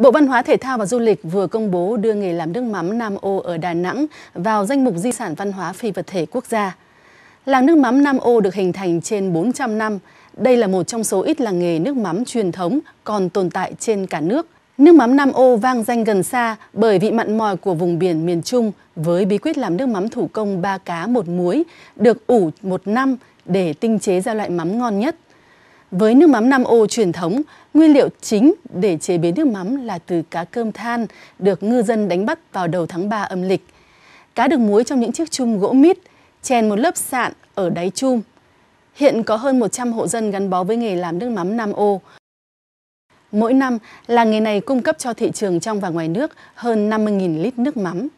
Bộ Văn hóa Thể thao và Du lịch vừa công bố đưa nghề làm nước mắm Nam Ô ở Đà Nẵng vào danh mục di sản văn hóa phi vật thể quốc gia. Làng nước mắm Nam Ô được hình thành trên 400 năm. Đây là một trong số ít làng nghề nước mắm truyền thống còn tồn tại trên cả nước. Nước mắm Nam Ô vang danh gần xa bởi vị mặn mòi của vùng biển miền Trung với bí quyết làm nước mắm thủ công ba cá một muối, được ủ một năm để tinh chế ra loại mắm ngon nhất. Với nước mắm Nam Ô truyền thống, nguyên liệu chính để chế biến nước mắm là từ cá cơm than được ngư dân đánh bắt vào đầu tháng 3 âm lịch. Cá được muối trong những chiếc chum gỗ mít, chèn một lớp sạn ở đáy chum. Hiện có hơn 100 hộ dân gắn bó với nghề làm nước mắm Nam Ô. Mỗi năm, làng nghề này cung cấp cho thị trường trong và ngoài nước hơn 50.000 lít nước mắm.